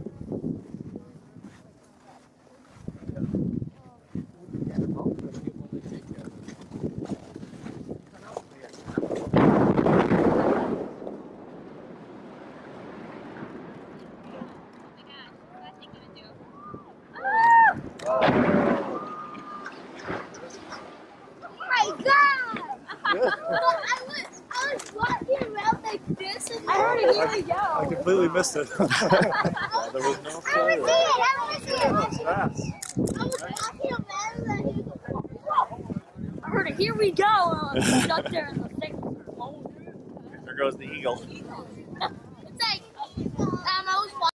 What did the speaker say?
Oh my god! I was, I was walking I heard it here. I completely missed it. yeah, there was no I was it, I was it. That was fast. I was walking around and he was I heard it. Here we go. Uh, stuck there in the. There goes the eagle.